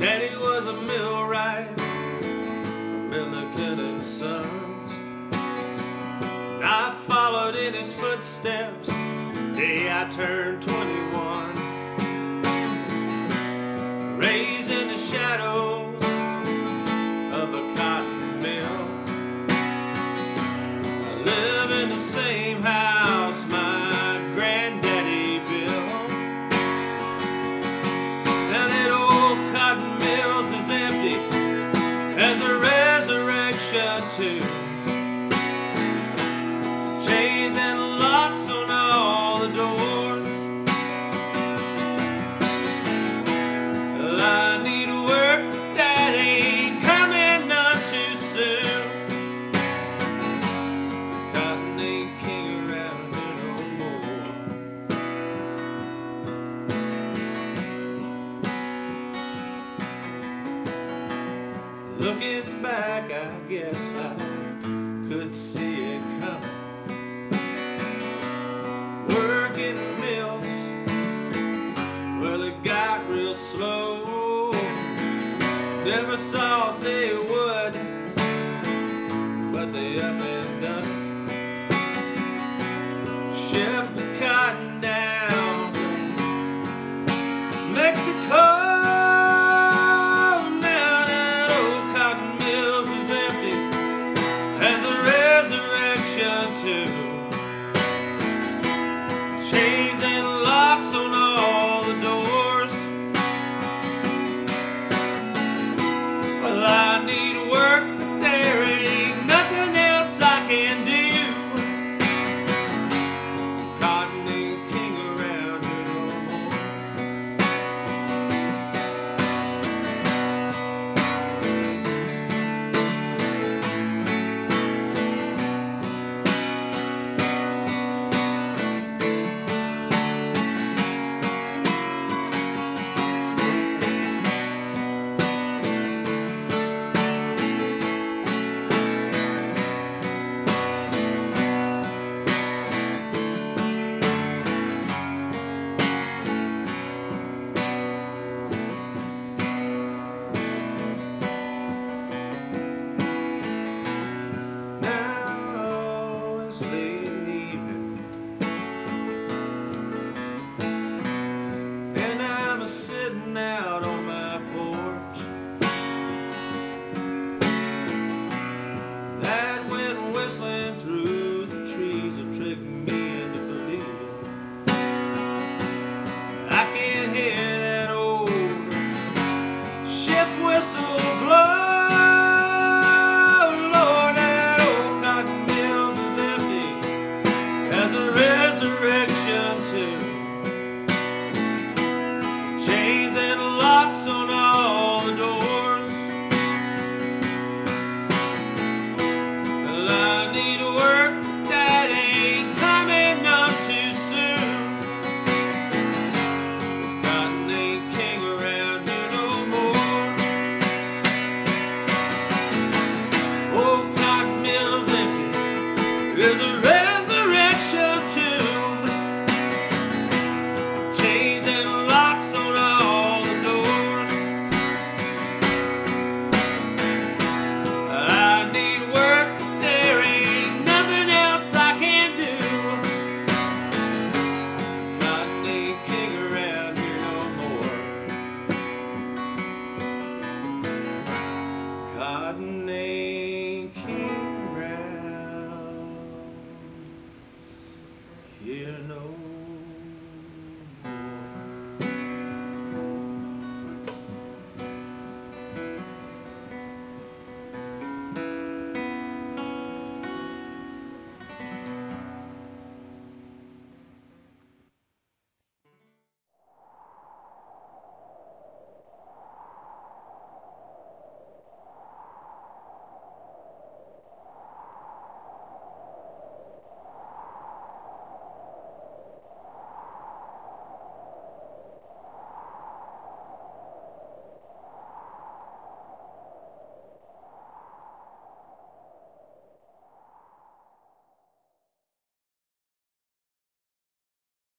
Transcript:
Daddy was a millwright Milliken and Sons. I followed in his footsteps the day I turned 21. Raised Looking back, I guess I could see it coming. Working mills, well, it got real slow. Never thought they would, but they up and done. Shift. Two. forgotten name.